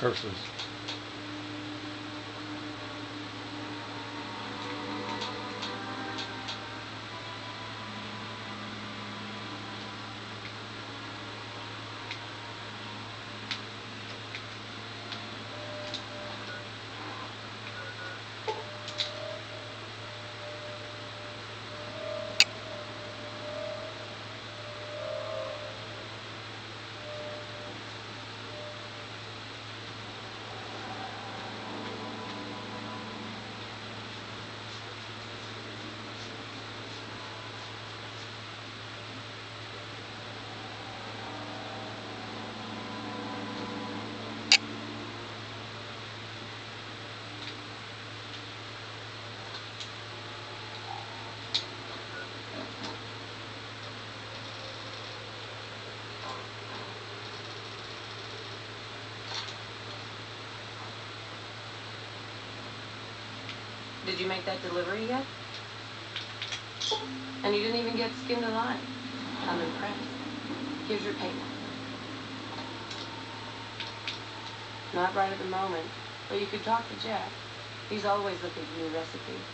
Curses. Did you make that delivery yet? And you didn't even get skinned alive. I'm impressed. Here's your payment. Not right at the moment, but you could talk to Jack. He's always looking for new recipes.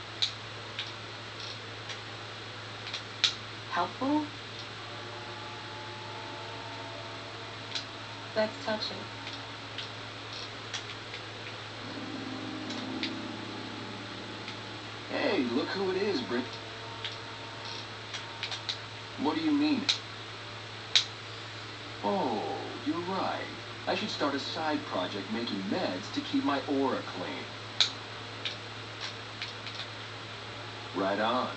Helpful? That's touching. Hey, look who it is, Britt. What do you mean? Oh, you're right. I should start a side project making meds to keep my aura clean. Right on.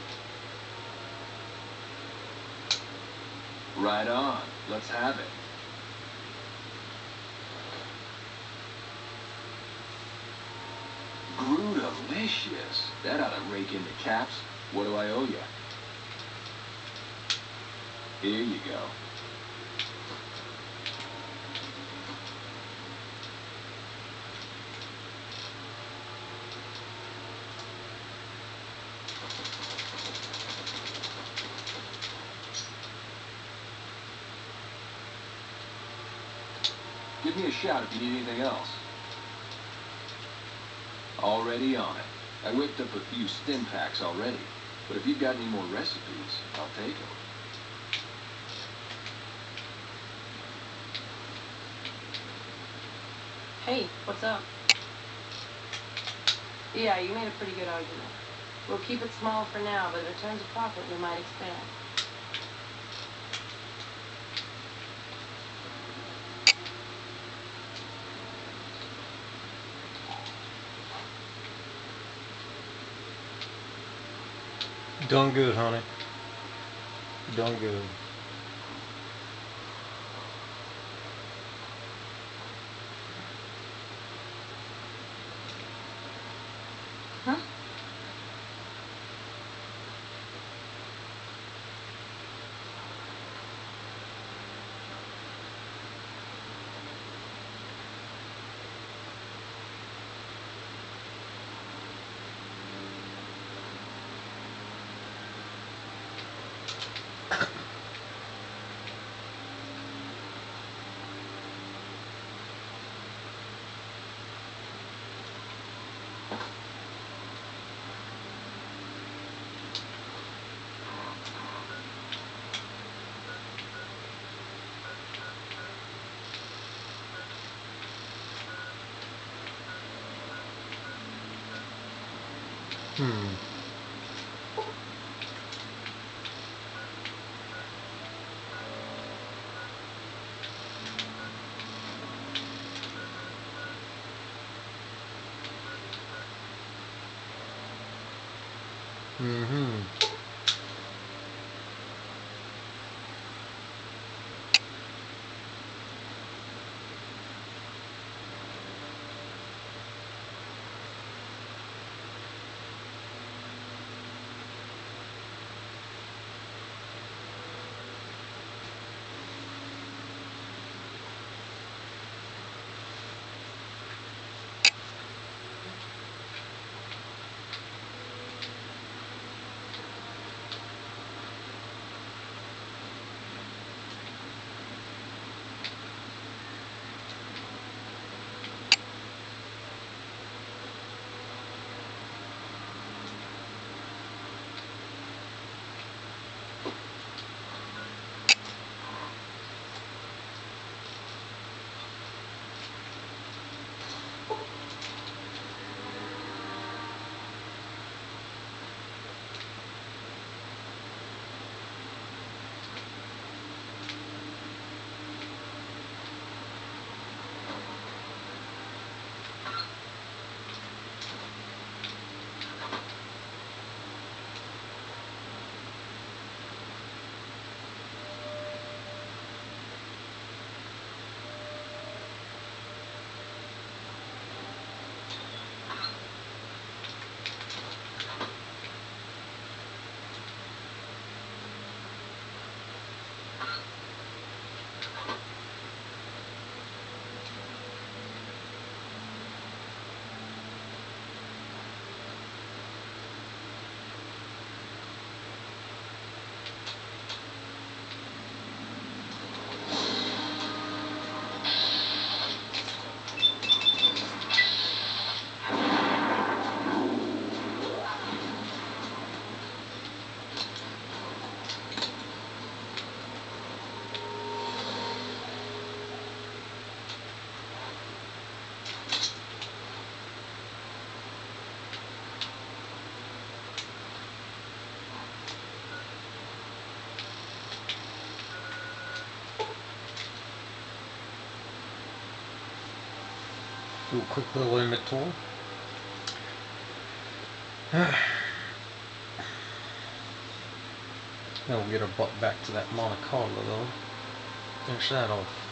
Right on. Let's have it. Grudalicious. That ought to rake in the caps. What do I owe you? Here you go. Give me a shout if you need anything else. Already on it. I whipped up a few stim packs already, but if you've got any more recipes, I'll take them. Hey, what's up? Yeah, you made a pretty good argument. We'll keep it small for now, but if it turns a profit, we might expand. Doing good, honey. Doing good. Hmm. Do a quick little inventory. now we'll get our butt back to that Monte Carlo though. Finish that off.